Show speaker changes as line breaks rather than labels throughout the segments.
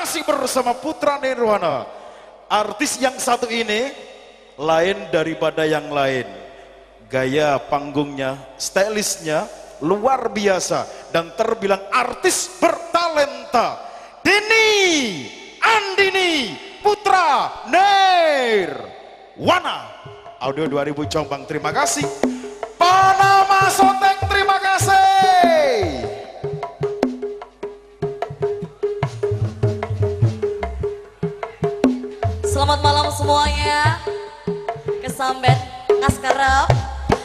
masih bersama Putra Nirwana. Artis yang satu ini lain daripada yang lain. Gaya panggungnya, stylistnya luar biasa dan terbilang artis bertalenta. Dini Andini Putra Nirwana. Audio 2000 Jombang, terima kasih. Panama Soteng,
malam semuanya. Kesambet ngaskarep.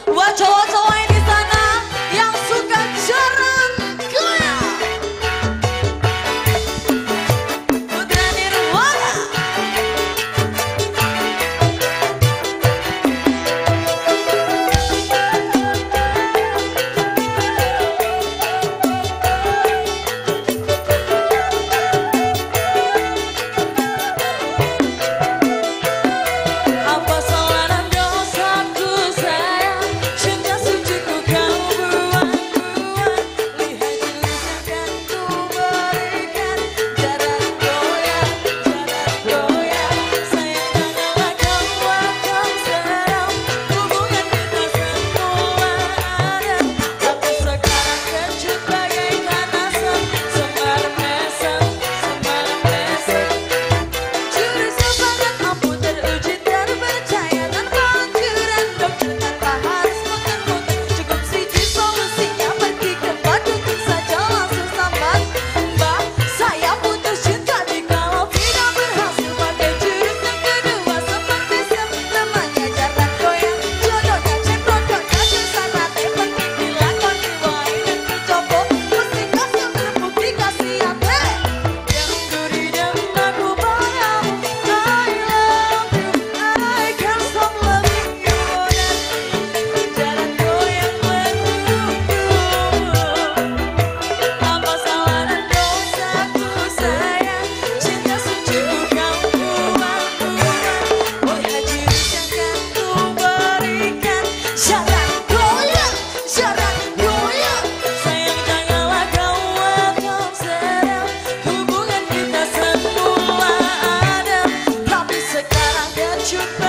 Buat cowok-cowok should